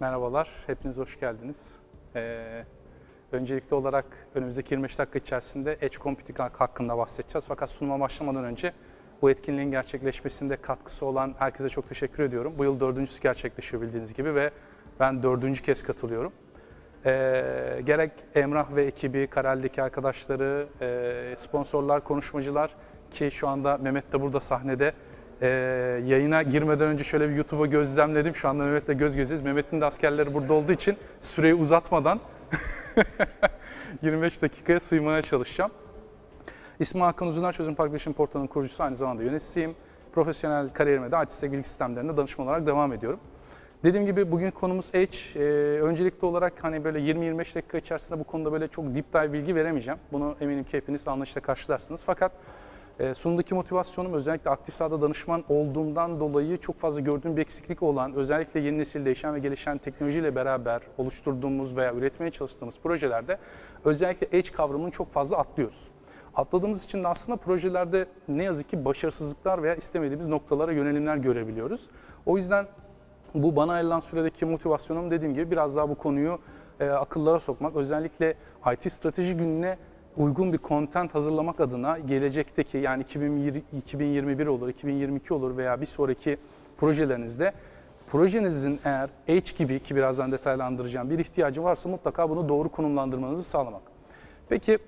Merhabalar, hepiniz hoş geldiniz. Ee, öncelikli olarak önümüzdeki 25 dakika içerisinde Edge Computing hakkında bahsedeceğiz. Fakat sunuma başlamadan önce bu etkinliğin gerçekleşmesinde katkısı olan herkese çok teşekkür ediyorum. Bu yıl dördüncüsü gerçekleşiyor bildiğiniz gibi ve ben dördüncü kez katılıyorum. Ee, gerek Emrah ve ekibi, Karel'deki arkadaşları, e, sponsorlar, konuşmacılar ki şu anda Mehmet de burada sahnede. Ee, yayına girmeden önce şöyle bir YouTube'a gözlemledim. Şu anda Mehmet'le göz gözeyiz. Mehmet'in de askerleri burada olduğu için süreyi uzatmadan 25 dakikaya sığmaya çalışacağım. İsmim Hakan Uzuner, Çözüm Park Bilişim kurucusu, aynı zamanda yöneticisiyim. Profesyonel kariyerime de Artistek Bilgi Sistemlerinde danışman olarak devam ediyorum. Dediğim gibi bugün konumuz Edge. Ee, öncelikli olarak hani böyle 20-25 dakika içerisinde bu konuda böyle çok deep dive bilgi veremeyeceğim. Bunu eminim ki hepiniz anlayışla karşılarsınız. Fakat e, motivasyonum özellikle aktif sahada danışman olduğumdan dolayı çok fazla gördüğüm bir eksiklik olan özellikle yeni nesil değişen ve gelişen teknolojiyle beraber oluşturduğumuz veya üretmeye çalıştığımız projelerde özellikle Edge kavramını çok fazla atlıyoruz. Atladığımız için de aslında projelerde ne yazık ki başarısızlıklar veya istemediğimiz noktalara yönelimler görebiliyoruz. O yüzden bu bana ayrılan süredeki motivasyonum dediğim gibi biraz daha bu konuyu e, akıllara sokmak. Özellikle IT strateji gününe uygun bir content hazırlamak adına gelecekteki yani 2020, 2021 olur, 2022 olur veya bir sonraki projelerinizde projenizin eğer H gibi ki birazdan detaylandıracağım bir ihtiyacı varsa mutlaka bunu doğru konumlandırmanızı sağlamak. Peki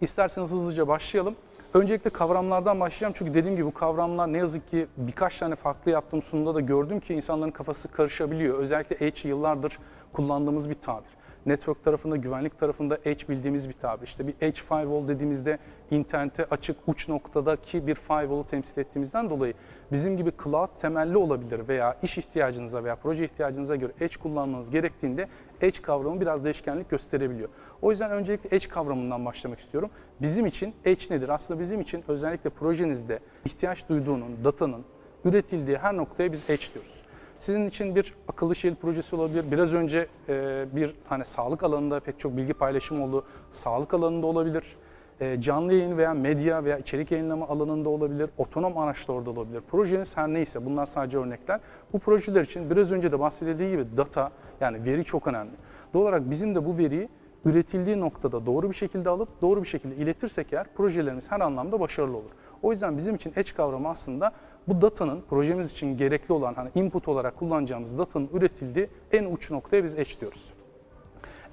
isterseniz hızlıca başlayalım. Öncelikle kavramlardan başlayacağım çünkü dediğim gibi bu kavramlar ne yazık ki birkaç tane farklı yaptığım sunumda da gördüm ki insanların kafası karışabiliyor. Özellikle H yıllardır kullandığımız bir tabir. Network tarafında, güvenlik tarafında Edge bildiğimiz bir tabir. İşte bir Edge Firewall dediğimizde internete açık uç noktadaki bir firewall'u temsil ettiğimizden dolayı bizim gibi cloud temelli olabilir veya iş ihtiyacınıza veya proje ihtiyacınıza göre Edge kullanmanız gerektiğinde Edge kavramı biraz değişkenlik gösterebiliyor. O yüzden öncelikle Edge kavramından başlamak istiyorum. Bizim için Edge nedir? Aslında bizim için özellikle projenizde ihtiyaç duyduğunun, datanın üretildiği her noktaya biz Edge diyoruz. Sizin için bir akıllı şehir projesi olabilir. Biraz önce e, bir hani sağlık alanında pek çok bilgi paylaşım oldu. Sağlık alanında olabilir. E, canlı yayın veya medya veya içerik yayınlama alanında olabilir. Otonom araçlarda olabilir. Projeniz her neyse bunlar sadece örnekler. Bu projeler için biraz önce de bahsedildiği gibi data yani veri çok önemli. Doğal olarak bizim de bu veriyi üretildiği noktada doğru bir şekilde alıp doğru bir şekilde iletirsek eğer projelerimiz her anlamda başarılı olur. O yüzden bizim için edge kavramı aslında bu datanın projemiz için gerekli olan hani input olarak kullanacağımız datanın üretildiği en uç noktaya biz edge diyoruz.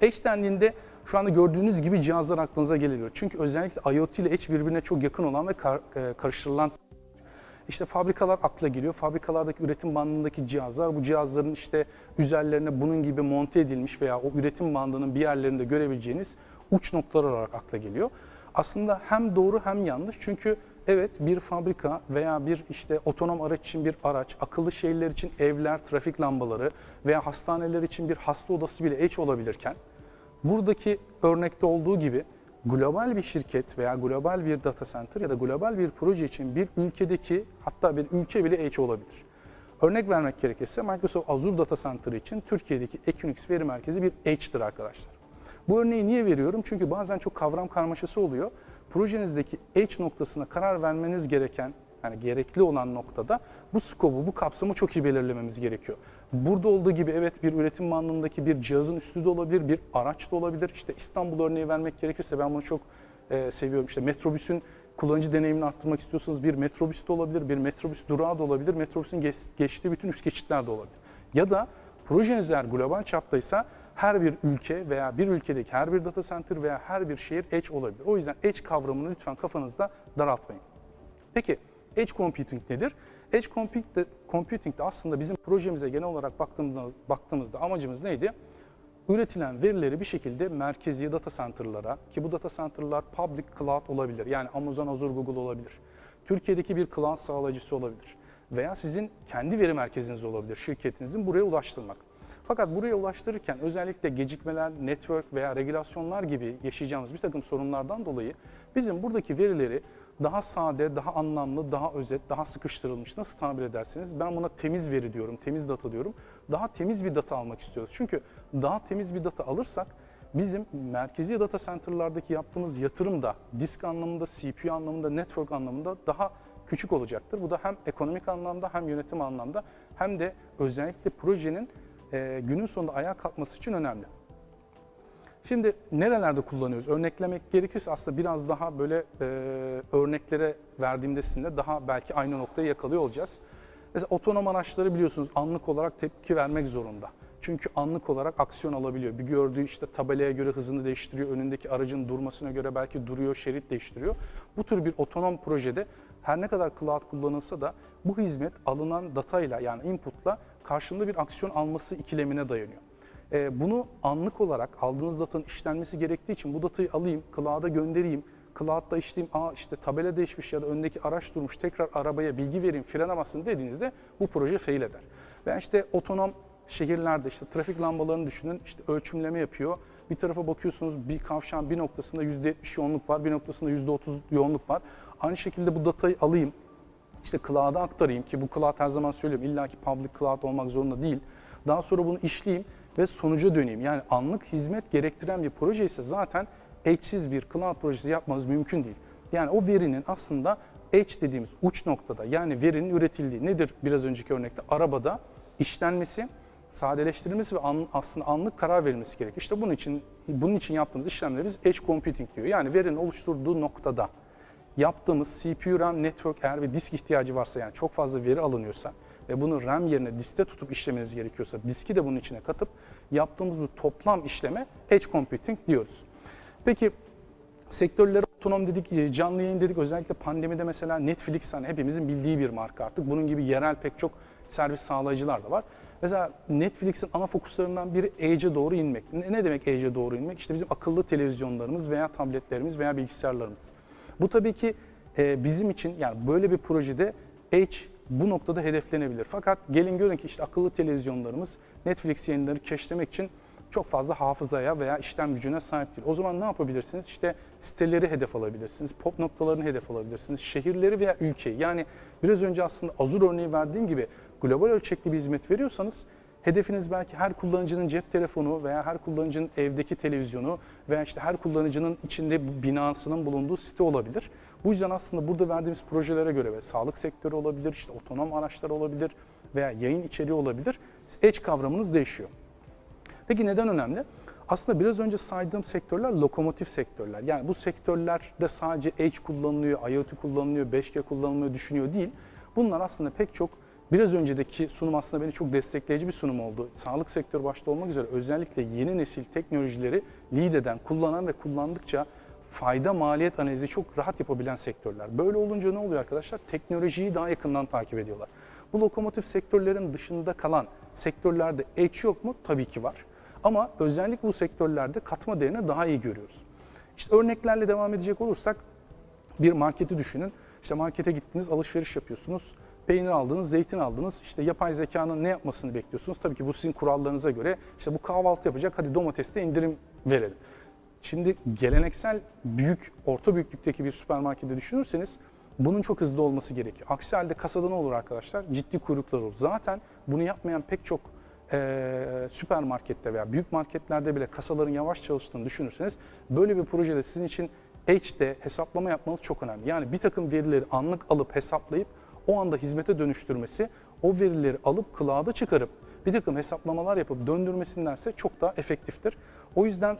Edge dendiğinde şu anda gördüğünüz gibi cihazlar aklınıza geliyor. Çünkü özellikle IoT ile Edge birbirine çok yakın olan ve kar, e, karıştırılan işte fabrikalar akla geliyor. Fabrikalardaki üretim bandındaki cihazlar, bu cihazların işte üzerlerine bunun gibi monte edilmiş veya o üretim bandının bir yerlerinde görebileceğiniz uç noktalar olarak akla geliyor. Aslında hem doğru hem yanlış çünkü evet bir fabrika veya bir işte otonom araç için bir araç, akıllı şehirler için evler, trafik lambaları veya hastaneler için bir hasta odası bile edge olabilirken buradaki örnekte olduğu gibi global bir şirket veya global bir data center ya da global bir proje için bir ülkedeki hatta bir ülke bile edge olabilir. Örnek vermek gerekirse Microsoft Azure Data Center için Türkiye'deki Equinix veri merkezi bir edge'dir arkadaşlar. Bu örneği niye veriyorum? Çünkü bazen çok kavram karmaşası oluyor. Projenizdeki edge noktasına karar vermeniz gereken yani gerekli olan noktada bu skobu, bu kapsamı çok iyi belirlememiz gerekiyor. Burada olduğu gibi evet bir üretim bandındaki bir cihazın üstü de olabilir, bir araç da olabilir. İşte İstanbul örneği vermek gerekirse ben bunu çok e, seviyorum. İşte metrobüsün kullanıcı deneyimini arttırmak istiyorsanız bir metrobüs de olabilir, bir metrobüs durağı da olabilir, metrobüsün geç, geçtiği bütün üst geçitler de olabilir. Ya da projeniz eğer global çaptaysa her bir ülke veya bir ülkedeki her bir data center veya her bir şehir edge olabilir. O yüzden edge kavramını lütfen kafanızda daraltmayın. Peki edge computing nedir? Edge computing de, computing de aslında bizim projemize genel olarak baktığımızda, baktığımızda amacımız neydi? Üretilen verileri bir şekilde merkezi data center'lara ki bu data center'lar public cloud olabilir. Yani Amazon, Azure, Google olabilir. Türkiye'deki bir cloud sağlayıcısı olabilir. Veya sizin kendi veri merkeziniz olabilir şirketinizin buraya ulaştırmak. Fakat buraya ulaştırırken özellikle gecikmeler, network veya regülasyonlar gibi yaşayacağımız bir takım sorunlardan dolayı bizim buradaki verileri daha sade, daha anlamlı, daha özet, daha sıkıştırılmış nasıl tabir ederseniz ben buna temiz veri diyorum, temiz data diyorum. Daha temiz bir data almak istiyoruz. Çünkü daha temiz bir data alırsak bizim merkezi data center'lardaki yaptığımız yatırım da disk anlamında, CPU anlamında, network anlamında daha küçük olacaktır. Bu da hem ekonomik anlamda hem yönetim anlamda hem de özellikle projenin e, günün sonunda ayağa kalkması için önemli. Şimdi nerelerde kullanıyoruz? Örneklemek gerekirse aslında biraz daha böyle e, örneklere verdiğimde sizinle daha belki aynı noktayı yakalıyor olacağız. Mesela otonom araçları biliyorsunuz anlık olarak tepki vermek zorunda. Çünkü anlık olarak aksiyon alabiliyor. Bir gördüğü işte tabelaya göre hızını değiştiriyor, önündeki aracın durmasına göre belki duruyor, şerit değiştiriyor. Bu tür bir otonom projede her ne kadar cloud kullanılsa da bu hizmet alınan datayla yani inputla karşılığında bir aksiyon alması ikilemine dayanıyor. E, bunu anlık olarak aldığınız datanın işlenmesi gerektiği için bu datayı alayım, cloud'a göndereyim, cloud'da işleyeyim, aa işte tabela değişmiş ya da öndeki araç durmuş, tekrar arabaya bilgi vereyim, frene basın dediğinizde bu proje fail eder. Ve işte otonom şehirlerde işte trafik lambalarını düşünün, işte ölçümleme yapıyor. Bir tarafa bakıyorsunuz bir kavşağın bir noktasında %70 yoğunluk var, bir noktasında %30 yoğunluk var. Aynı şekilde bu datayı alayım, işte cloud'a aktarayım ki bu cloud her zaman söylüyorum illa ki public cloud olmak zorunda değil. Daha sonra bunu işleyeyim ve sonuca döneyim. Yani anlık hizmet gerektiren bir proje ise zaten edge'siz bir cloud projesi yapmanız mümkün değil. Yani o verinin aslında edge dediğimiz uç noktada yani verinin üretildiği nedir biraz önceki örnekte arabada işlenmesi, sadeleştirilmesi ve an, aslında anlık karar verilmesi gerekiyor. İşte bunun için bunun için yaptığımız işlemleri biz edge computing diyor. Yani verinin oluşturduğu noktada yaptığımız CPU, RAM, network eğer bir disk ihtiyacı varsa yani çok fazla veri alınıyorsa ve bunu RAM yerine diskte tutup işlemeniz gerekiyorsa diski de bunun içine katıp yaptığımız bu toplam işleme edge computing diyoruz. Peki sektörlere otonom dedik, e, canlı yayın dedik. Özellikle pandemide mesela Netflix hani hepimizin bildiği bir marka artık. Bunun gibi yerel pek çok servis sağlayıcılar da var. Mesela Netflix'in ana fokuslarından biri Edge'e doğru inmek. Ne demek Edge'e doğru inmek? İşte bizim akıllı televizyonlarımız veya tabletlerimiz veya bilgisayarlarımız. Bu tabii ki e, bizim için yani böyle bir projede Edge bu noktada hedeflenebilir. Fakat gelin görün ki işte akıllı televizyonlarımız Netflix yayınları keşlemek için çok fazla hafızaya veya işlem gücüne sahip değil. O zaman ne yapabilirsiniz? İşte siteleri hedef alabilirsiniz, pop noktalarını hedef alabilirsiniz, şehirleri veya ülkeyi. Yani biraz önce aslında Azure örneği verdiğim gibi global ölçekli bir hizmet veriyorsanız hedefiniz belki her kullanıcının cep telefonu veya her kullanıcının evdeki televizyonu veya işte her kullanıcının içinde binasının bulunduğu site olabilir. Bu yüzden aslında burada verdiğimiz projelere göre ve sağlık sektörü olabilir, işte otonom araçlar olabilir veya yayın içeriği olabilir. Edge kavramınız değişiyor. Peki neden önemli? Aslında biraz önce saydığım sektörler lokomotif sektörler. Yani bu sektörlerde sadece Edge kullanılıyor, IoT kullanılıyor, 5G kullanılıyor düşünüyor değil. Bunlar aslında pek çok biraz öncedeki sunum aslında beni çok destekleyici bir sunum oldu. Sağlık sektörü başta olmak üzere özellikle yeni nesil teknolojileri lead eden, kullanan ve kullandıkça fayda maliyet analizi çok rahat yapabilen sektörler. Böyle olunca ne oluyor arkadaşlar? Teknolojiyi daha yakından takip ediyorlar. Bu lokomotif sektörlerin dışında kalan sektörlerde edge yok mu? Tabii ki var. Ama özellikle bu sektörlerde katma değerini daha iyi görüyoruz. İşte örneklerle devam edecek olursak bir marketi düşünün. İşte markete gittiniz, alışveriş yapıyorsunuz. Peynir aldınız, zeytin aldınız. İşte yapay zekanın ne yapmasını bekliyorsunuz? Tabii ki bu sizin kurallarınıza göre. İşte bu kahvaltı yapacak, hadi domateste indirim verelim. Şimdi geleneksel büyük, orta büyüklükteki bir süpermarketi düşünürseniz bunun çok hızlı olması gerekiyor. Aksi halde kasada ne olur arkadaşlar? Ciddi kuyruklar olur. Zaten bunu yapmayan pek çok e, süpermarkette veya büyük marketlerde bile kasaların yavaş çalıştığını düşünürseniz böyle bir projede sizin için H'de hesaplama yapmanız çok önemli. Yani bir takım verileri anlık alıp hesaplayıp o anda hizmete dönüştürmesi, o verileri alıp cloud'a çıkarıp bir takım hesaplamalar yapıp döndürmesindense çok daha efektiftir. O yüzden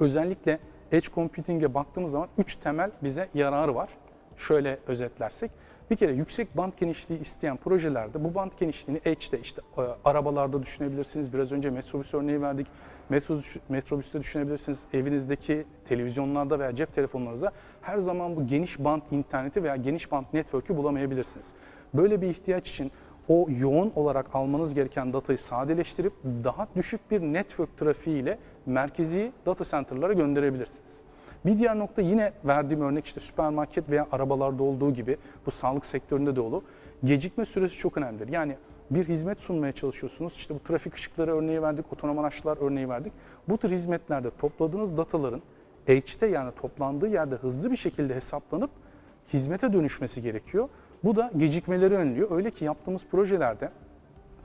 özellikle Edge Computing'e baktığımız zaman üç temel bize yararı var. Şöyle özetlersek. Bir kere yüksek band genişliği isteyen projelerde bu band genişliğini Edge'de işte e, arabalarda düşünebilirsiniz. Biraz önce metrobüs örneği verdik. Metrobüs, metrobüste düşünebilirsiniz. Evinizdeki televizyonlarda veya cep telefonlarınızda her zaman bu geniş band interneti veya geniş band network'ü bulamayabilirsiniz. Böyle bir ihtiyaç için o yoğun olarak almanız gereken datayı sadeleştirip daha düşük bir network trafiği ile merkezi data center'lara gönderebilirsiniz. Bir diğer nokta yine verdiğim örnek işte süpermarket veya arabalarda olduğu gibi bu sağlık sektöründe de olur. Gecikme süresi çok önemlidir. Yani bir hizmet sunmaya çalışıyorsunuz. İşte bu trafik ışıkları örneği verdik, otonom araçlar örneği verdik. Bu tür hizmetlerde topladığınız dataların H'te yani toplandığı yerde hızlı bir şekilde hesaplanıp hizmete dönüşmesi gerekiyor. Bu da gecikmeleri önlüyor. Öyle ki yaptığımız projelerde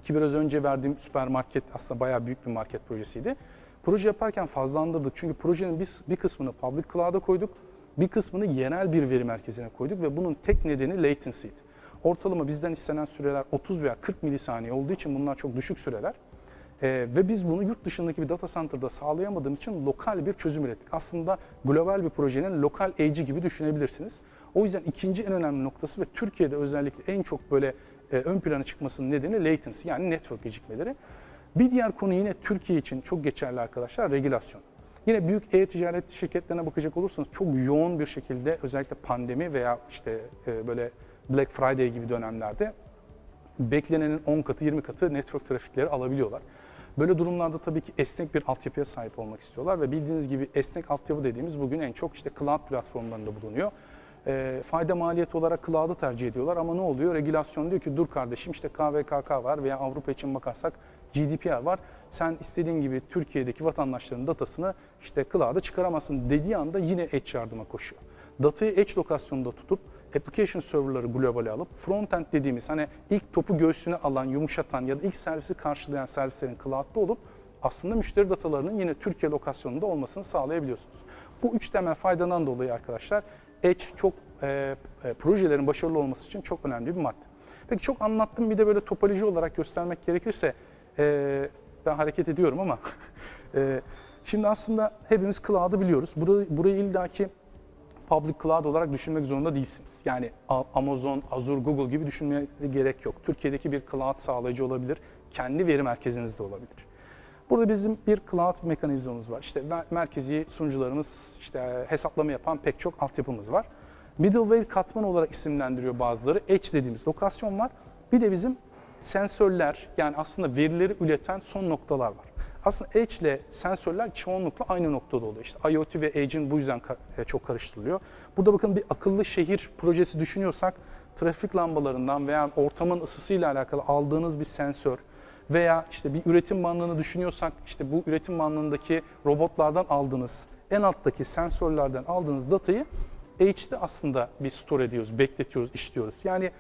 ki biraz önce verdiğim süpermarket aslında bayağı büyük bir market projesiydi. Proje yaparken fazlandırdık. Çünkü projenin biz bir kısmını public cloud'a koyduk, bir kısmını yerel bir veri merkezine koyduk ve bunun tek nedeni latency'ydi. Ortalama bizden istenen süreler 30 veya 40 milisaniye olduğu için bunlar çok düşük süreler. Ee, ve biz bunu yurt dışındaki bir data center'da sağlayamadığımız için lokal bir çözüm ürettik. Aslında global bir projenin lokal edge'i gibi düşünebilirsiniz. O yüzden ikinci en önemli noktası ve Türkiye'de özellikle en çok böyle e, ön plana çıkmasının nedeni latency yani network gecikmeleri. Bir diğer konu yine Türkiye için çok geçerli arkadaşlar regülasyon. Yine büyük e-ticaret şirketlerine bakacak olursanız çok yoğun bir şekilde özellikle pandemi veya işte e, böyle Black Friday gibi dönemlerde beklenenin 10 katı 20 katı network trafikleri alabiliyorlar. Böyle durumlarda tabii ki esnek bir altyapıya sahip olmak istiyorlar ve bildiğiniz gibi esnek altyapı dediğimiz bugün en çok işte cloud platformlarında bulunuyor. E, fayda maliyet olarak cloud'ı tercih ediyorlar ama ne oluyor? Regülasyon diyor ki dur kardeşim işte KVKK var veya Avrupa için bakarsak GDPR var. Sen istediğin gibi Türkiye'deki vatandaşların datasını işte cloud'a çıkaramazsın dediği anda yine Edge yardıma koşuyor. Datayı Edge lokasyonunda tutup application serverları globale alıp frontend dediğimiz hani ilk topu göğsüne alan, yumuşatan ya da ilk servisi karşılayan servislerin cloud'da olup aslında müşteri datalarının yine Türkiye lokasyonunda olmasını sağlayabiliyorsunuz. Bu üç temel faydadan dolayı arkadaşlar Edge çok e, e, projelerin başarılı olması için çok önemli bir madde. Peki çok anlattım bir de böyle topoloji olarak göstermek gerekirse e, ben hareket ediyorum ama e, şimdi aslında hepimiz cloud'ı biliyoruz. Burayı, burayı illaki public cloud olarak düşünmek zorunda değilsiniz. Yani Amazon, Azure, Google gibi düşünmeye gerek yok. Türkiye'deki bir cloud sağlayıcı olabilir, kendi veri merkeziniz de olabilir. Burada bizim bir cloud mekanizmamız var. İşte merkezi sunucularımız, işte hesaplama yapan pek çok altyapımız var. Middleware katman olarak isimlendiriyor bazıları. Edge dediğimiz lokasyon var. Bir de bizim sensörler yani aslında verileri üreten son noktalar var. Aslında Edge ile sensörler çoğunlukla aynı noktada oluyor. İşte IoT ve Edge'in bu yüzden e, çok karıştırılıyor. Burada bakın bir akıllı şehir projesi düşünüyorsak trafik lambalarından veya ortamın ısısıyla alakalı aldığınız bir sensör veya işte bir üretim bandını düşünüyorsak işte bu üretim bandındaki robotlardan aldığınız en alttaki sensörlerden aldığınız datayı Edge'de aslında bir store ediyoruz, bekletiyoruz, işliyoruz. Yani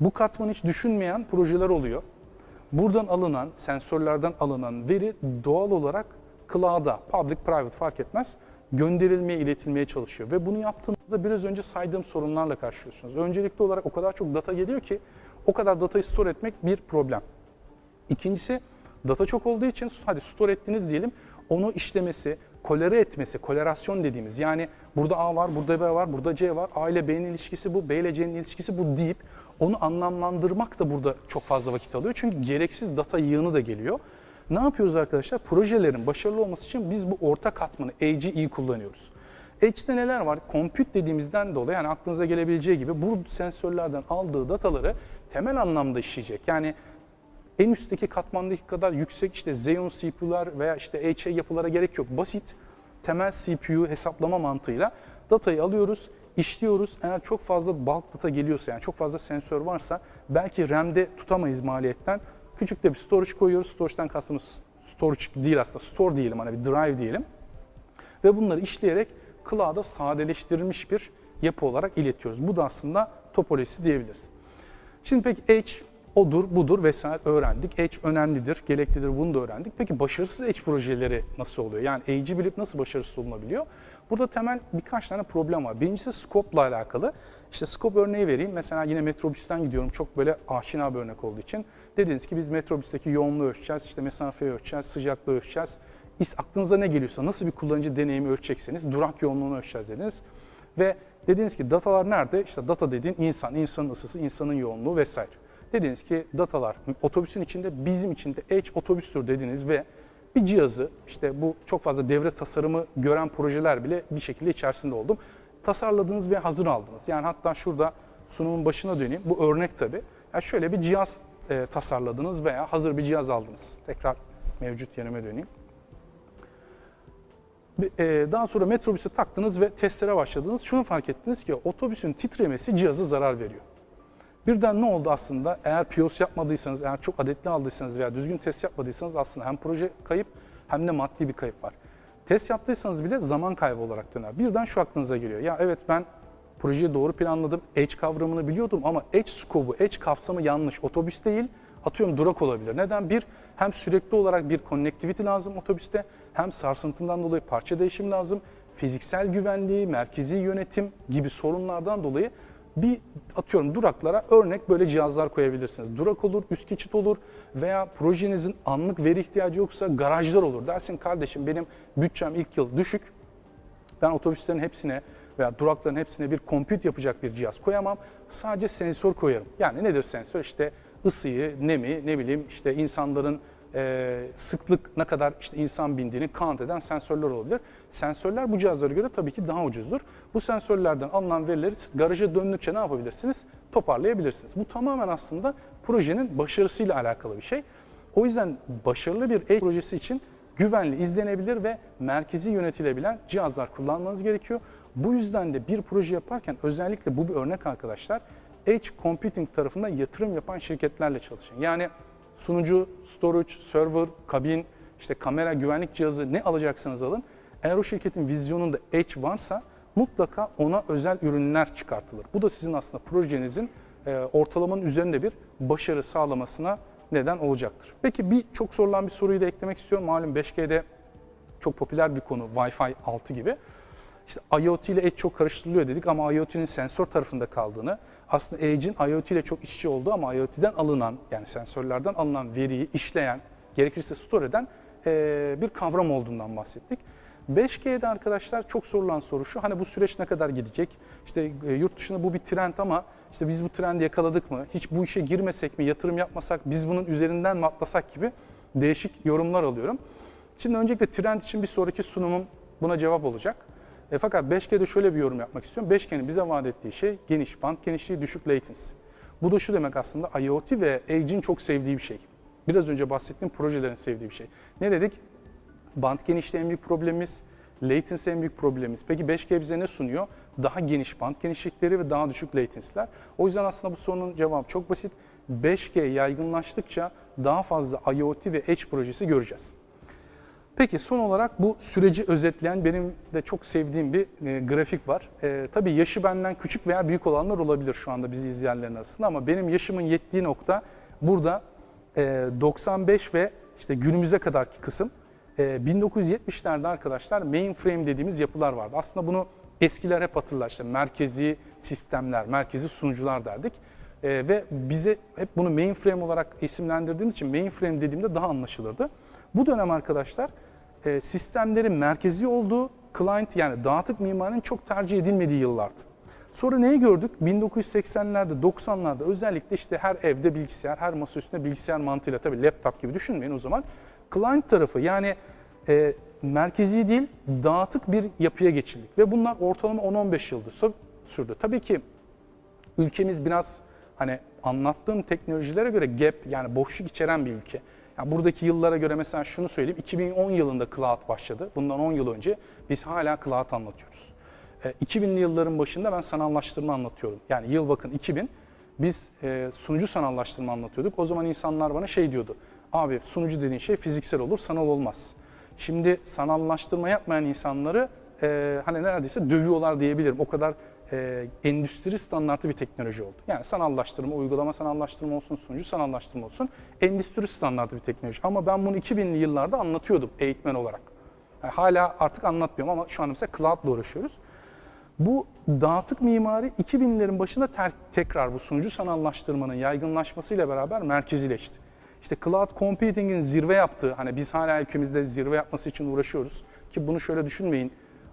bu katmanı hiç düşünmeyen projeler oluyor. Buradan alınan, sensörlerden alınan veri doğal olarak cloud'a, public, private fark etmez, gönderilmeye, iletilmeye çalışıyor. Ve bunu yaptığınızda biraz önce saydığım sorunlarla karşılıyorsunuz. Öncelikli olarak o kadar çok data geliyor ki o kadar datayı store etmek bir problem. İkincisi data çok olduğu için hadi store ettiniz diyelim onu işlemesi, kolere etmesi, kolerasyon dediğimiz yani burada A var, burada B var, burada C var, A ile B'nin ilişkisi bu, B ile C'nin ilişkisi bu deyip onu anlamlandırmak da burada çok fazla vakit alıyor. Çünkü gereksiz data yığını da geliyor. Ne yapıyoruz arkadaşlar? Projelerin başarılı olması için biz bu orta katmanı AGE kullanıyoruz. Edge'de neler var? Compute dediğimizden dolayı yani aklınıza gelebileceği gibi bu sensörlerden aldığı dataları temel anlamda işleyecek. Yani en üstteki katmandaki kadar yüksek işte Xeon CPU'lar veya işte HA yapılara gerek yok. Basit temel CPU hesaplama mantığıyla datayı alıyoruz, işliyoruz. Eğer çok fazla bulk data geliyorsa yani çok fazla sensör varsa belki RAM'de tutamayız maliyetten. Küçük de bir storage koyuyoruz. Storage'den kastımız storage değil aslında store diyelim hani bir drive diyelim. Ve bunları işleyerek cloud'a sadeleştirilmiş bir yapı olarak iletiyoruz. Bu da aslında topolojisi diyebiliriz. Şimdi peki H odur, budur vesaire öğrendik. Edge önemlidir, gereklidir bunu da öğrendik. Peki başarısız Edge projeleri nasıl oluyor? Yani Edge'i bilip nasıl başarısız olunabiliyor? Burada temel birkaç tane problem var. Birincisi scope'la alakalı. İşte scope örneği vereyim. Mesela yine metrobüsten gidiyorum. Çok böyle aşina bir örnek olduğu için. Dediniz ki biz metrobüsteki yoğunluğu ölçeceğiz, işte mesafeyi ölçeceğiz, sıcaklığı ölçeceğiz. Aklınıza ne geliyorsa, nasıl bir kullanıcı deneyimi ölçecekseniz durak yoğunluğunu ölçeceğiz dediniz. Ve dediniz ki datalar nerede? İşte data dediğin insan, insanın ısısı, insanın yoğunluğu vesaire. Dediniz ki datalar otobüsün içinde bizim için de Edge otobüstür dediniz ve bir cihazı işte bu çok fazla devre tasarımı gören projeler bile bir şekilde içerisinde oldum. Tasarladınız ve hazır aldınız. Yani hatta şurada sunumun başına döneyim. Bu örnek tabii. Yani şöyle bir cihaz e, tasarladınız veya hazır bir cihaz aldınız. Tekrar mevcut yerime döneyim. E, daha sonra metrobüse taktınız ve testlere başladınız. Şunu fark ettiniz ki otobüsün titremesi cihazı zarar veriyor. Birden ne oldu aslında? Eğer POS yapmadıysanız, eğer çok adetli aldıysanız veya düzgün test yapmadıysanız aslında hem proje kayıp hem de maddi bir kayıp var. Test yaptıysanız bile zaman kaybı olarak döner. Birden şu aklınıza geliyor. Ya evet ben projeyi doğru planladım, edge kavramını biliyordum ama edge scope'u, edge kapsamı yanlış. Otobüs değil, atıyorum durak olabilir. Neden? Bir, hem sürekli olarak bir connectivity lazım otobüste, hem sarsıntından dolayı parça değişim lazım, fiziksel güvenliği, merkezi yönetim gibi sorunlardan dolayı bir atıyorum duraklara örnek böyle cihazlar koyabilirsiniz. Durak olur, üst geçit olur veya projenizin anlık veri ihtiyacı yoksa garajlar olur. Dersin kardeşim benim bütçem ilk yıl düşük. Ben otobüslerin hepsine veya durakların hepsine bir kompüt yapacak bir cihaz koyamam. Sadece sensör koyarım. Yani nedir sensör? İşte ısıyı, nemi, ne bileyim işte insanların e, sıklık ne kadar işte insan bindiğini count eden sensörler olabilir. Sensörler bu cihazlara göre tabii ki daha ucuzdur. Bu sensörlerden alınan verileri garaja döndükçe ne yapabilirsiniz? Toparlayabilirsiniz. Bu tamamen aslında projenin başarısıyla alakalı bir şey. O yüzden başarılı bir Edge projesi için güvenli, izlenebilir ve merkezi yönetilebilen cihazlar kullanmanız gerekiyor. Bu yüzden de bir proje yaparken özellikle bu bir örnek arkadaşlar. Edge Computing tarafında yatırım yapan şirketlerle çalışın. Yani sunucu, storage, server, kabin, işte kamera, güvenlik cihazı ne alacaksanız alın. Eğer o şirketin vizyonunda Edge varsa mutlaka ona özel ürünler çıkartılır. Bu da sizin aslında projenizin e, ortalamanın üzerinde bir başarı sağlamasına neden olacaktır. Peki bir çok sorulan bir soruyu da eklemek istiyorum. Malum 5G'de çok popüler bir konu Wi-Fi 6 gibi. İşte IoT ile Edge çok karıştırılıyor dedik ama IoT'nin sensör tarafında kaldığını, aslında Edge'in IoT ile çok iççi olduğu ama IoT'den alınan yani sensörlerden alınan veriyi işleyen, gerekirse store eden e, bir kavram olduğundan bahsettik. 5G'de arkadaşlar çok sorulan soru şu, hani bu süreç ne kadar gidecek? İşte e, yurt dışında bu bir trend ama işte biz bu trendi yakaladık mı? Hiç bu işe girmesek mi, yatırım yapmasak, biz bunun üzerinden mi atlasak gibi değişik yorumlar alıyorum. Şimdi öncelikle trend için bir sonraki sunumum buna cevap olacak. E, fakat 5G'de şöyle bir yorum yapmak istiyorum. 5G'nin bize vaat ettiği şey geniş band genişliği, düşük latency. Bu da şu demek aslında IoT ve Edge'in çok sevdiği bir şey. Biraz önce bahsettiğim projelerin sevdiği bir şey. Ne dedik? Band genişliği en büyük problemimiz, latency en büyük problemimiz. Peki 5G bize ne sunuyor? Daha geniş band genişlikleri ve daha düşük latency'ler. O yüzden aslında bu sorunun cevabı çok basit. 5G yaygınlaştıkça daha fazla IoT ve Edge projesi göreceğiz. Peki son olarak bu süreci özetleyen benim de çok sevdiğim bir e, grafik var. E, tabii yaşı benden küçük veya büyük olanlar olabilir şu anda bizi izleyenlerin arasında ama benim yaşımın yettiği nokta burada e, 95 ve işte günümüze kadarki kısım. E, 1970'lerde arkadaşlar mainframe dediğimiz yapılar vardı. Aslında bunu eskiler hep hatırlar işte merkezi sistemler, merkezi sunucular derdik. E, ve bize hep bunu mainframe olarak isimlendirdiğimiz için mainframe dediğimde daha anlaşılırdı. Bu dönem arkadaşlar e, sistemlerin merkezi olduğu, client yani dağıtık mimarinin çok tercih edilmediği yıllardı. Sonra neyi gördük? 1980'lerde, 90'larda özellikle işte her evde bilgisayar, her masa üstünde bilgisayar mantığıyla tabii laptop gibi düşünmeyin o zaman. Client tarafı yani e, merkezi değil dağıtık bir yapıya geçildik ve bunlar ortalama 10-15 yıldır sürdü. Tabii ki ülkemiz biraz hani anlattığım teknolojilere göre gap yani boşluk içeren bir ülke. Yani buradaki yıllara göre mesela şunu söyleyeyim. 2010 yılında cloud başladı. Bundan 10 yıl önce biz hala cloud anlatıyoruz. E, 2000'li yılların başında ben sanallaştırma anlatıyorum. Yani yıl bakın 2000 biz e, sunucu sanallaştırma anlatıyorduk. O zaman insanlar bana şey diyordu. Abi sunucu dediğin şey fiziksel olur, sanal olmaz. Şimdi sanallaştırma yapmayan insanları e, hani neredeyse dövüyorlar diyebilirim. O kadar e, endüstri standartı bir teknoloji oldu. Yani sanallaştırma, uygulama sanallaştırma olsun, sunucu sanallaştırma olsun, endüstri standartı bir teknoloji. Ama ben bunu 2000'li yıllarda anlatıyordum eğitmen olarak. Yani hala artık anlatmıyorum ama şu anda mesela cloud'la uğraşıyoruz. Bu dağıtık mimari 2000'lerin başında ter, tekrar bu sunucu sanallaştırmanın yaygınlaşmasıyla beraber merkezileşti. İşte cloud computing'in zirve yaptığı, hani biz hala ülkemizde zirve yapması için uğraşıyoruz ki bunu şöyle düşünmeyin,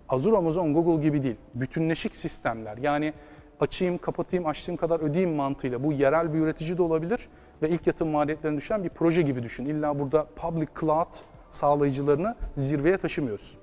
Azure, Amazon, Google gibi değil. Bütünleşik sistemler. Yani açayım, kapatayım, açtığım kadar ödeyeyim mantığıyla. Bu yerel bir üretici de olabilir ve ilk yatırım maliyetlerini düşen bir proje gibi düşün. İlla burada public cloud sağlayıcılarını zirveye taşımıyoruz.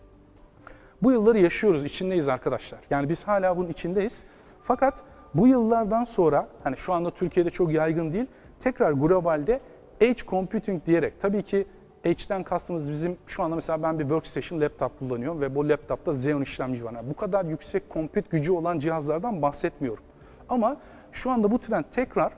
Bu yılları yaşıyoruz, içindeyiz arkadaşlar. Yani biz hala bunun içindeyiz. Fakat bu yıllardan sonra, hani şu anda Türkiye'de çok yaygın değil, tekrar globalde edge computing diyerek, tabii ki Edge'den kastımız bizim şu anda mesela ben bir workstation laptop kullanıyorum ve bu laptopta Xeon işlemci var. Yani bu kadar yüksek compute gücü olan cihazlardan bahsetmiyorum. Ama şu anda bu trend tekrar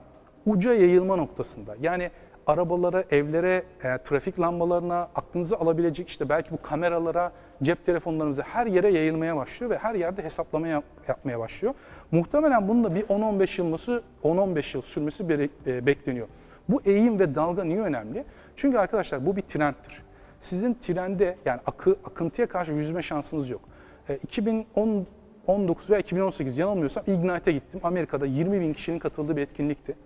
uca yayılma noktasında. Yani arabalara, evlere, e, trafik lambalarına, aklınıza alabilecek işte belki bu kameralara, cep telefonlarımıza her yere yayılmaya başlıyor ve her yerde hesaplama yap, yapmaya başlıyor. Muhtemelen bunun da bir 10-15 yıl 10-15 yıl sürmesi e, bekleniyor. Bu eğim ve dalga niye önemli? Çünkü arkadaşlar bu bir trendtir. Sizin trende yani akı, akıntıya karşı yüzme şansınız yok. E, 2010 2019 veya 2018 yanılmıyorsam Ignite'e gittim. Amerika'da 20 bin kişinin katıldığı bir etkinlikti.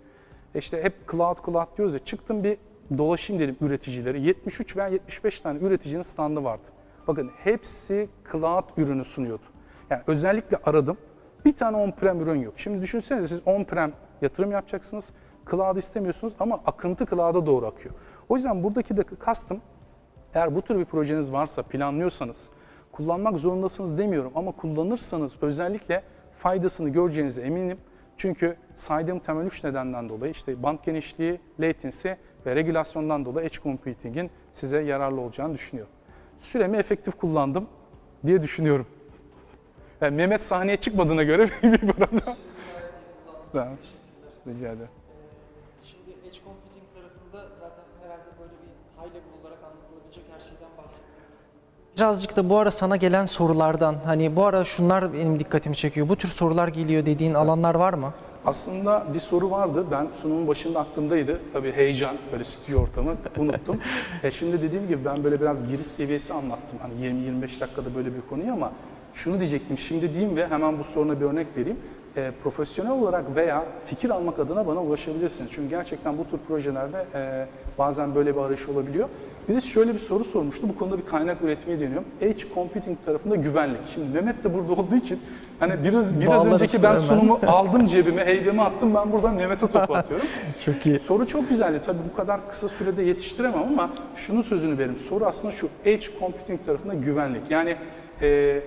E İşte hep cloud cloud diyoruz ya çıktım bir dolaşayım dedim üreticileri. 73 veya 75 tane üreticinin standı vardı. Bakın hepsi cloud ürünü sunuyordu. Yani özellikle aradım. Bir tane on-prem ürün yok. Şimdi düşünsenize siz on-prem yatırım yapacaksınız. Cloud istemiyorsunuz ama akıntı cloud'a doğru akıyor. O yüzden buradaki de kastım eğer bu tür bir projeniz varsa, planlıyorsanız, kullanmak zorundasınız demiyorum ama kullanırsanız özellikle faydasını göreceğinize eminim. Çünkü saydığım temel üç nedenden dolayı işte band genişliği, latency ve regülasyondan dolayı edge computing'in size yararlı olacağını düşünüyorum. Süremi efektif kullandım diye düşünüyorum. Yani Mehmet sahneye çıkmadığına göre bir problem. Rica ederim. Ee, Şimdi Edge Computing tarafında zaten herhalde böyle bir high level olarak anlatılabilecek her şeyden bahsettim. Birazcık da bu ara sana gelen sorulardan hani bu ara şunlar benim dikkatimi çekiyor. Bu tür sorular geliyor dediğin alanlar var mı? Aslında bir soru vardı. Ben sunumun başında aklımdaydı. Tabii heyecan, böyle stüdyo ortamı unuttum. e şimdi dediğim gibi ben böyle biraz giriş seviyesi anlattım. Hani 20-25 dakikada böyle bir konuyu ama şunu diyecektim. Şimdi diyeyim ve hemen bu soruna bir örnek vereyim. E, profesyonel olarak veya fikir almak adına bana ulaşabilirsiniz. Çünkü gerçekten bu tür projelerde e, bazen böyle bir arayış olabiliyor. Bir de şöyle bir soru sormuştu. Bu konuda bir kaynak üretmeye deniyorum. Edge Computing tarafında güvenlik. Şimdi Mehmet de burada olduğu için hani biraz biraz Bağlarız önceki ben hemen. sunumu aldım cebime, heybeme attım. Ben buradan Mehmet'e topu atıyorum. Çok iyi. Soru çok güzeldi. Tabii bu kadar kısa sürede yetiştiremem ama şunun sözünü veririm. Soru aslında şu. Edge Computing tarafında güvenlik. Yani e,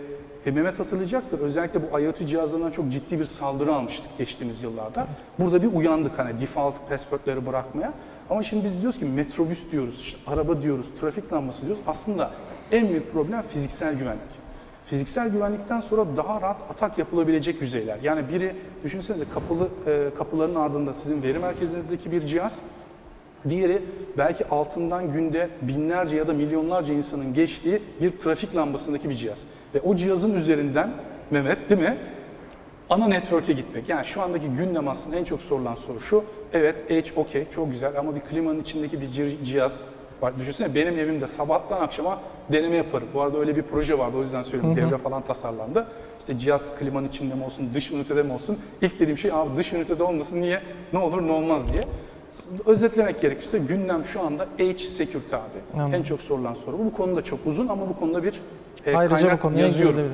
e, Mehmet hatırlayacaktır. Özellikle bu IoT cihazlarından çok ciddi bir saldırı almıştık geçtiğimiz yıllarda. Burada bir uyandık hani default password'leri bırakmaya. Ama şimdi biz diyoruz ki metrobüs diyoruz, işte araba diyoruz, trafik lambası diyoruz. Aslında en büyük problem fiziksel güvenlik. Fiziksel güvenlikten sonra daha rahat atak yapılabilecek yüzeyler. Yani biri düşünsenize kapalı e, kapıların ardında sizin veri merkezinizdeki bir cihaz. Diğeri belki altından günde binlerce ya da milyonlarca insanın geçtiği bir trafik lambasındaki bir cihaz. Ve o cihazın üzerinden Mehmet değil mi? Ana network'e gitmek. Yani şu andaki gündem aslında en çok sorulan soru şu. Evet Edge okey çok güzel ama bir klimanın içindeki bir ci- cihaz Bak düşünsene benim evimde sabahtan akşama deneme yaparım. Bu arada öyle bir proje vardı o yüzden söylüyorum. Devre falan tasarlandı. İşte cihaz klimanın içinde mi olsun, dış ünitede mi olsun? İlk dediğim şey abi dış ünitede olmasın niye? Ne olur ne olmaz diye. Özetlemek gerekirse gündem şu anda Edge Security abi. Anladım. En çok sorulan soru bu. Bu konuda çok uzun ama bu konuda bir e, Ayrıca bu kaynak konuya yazıyorum.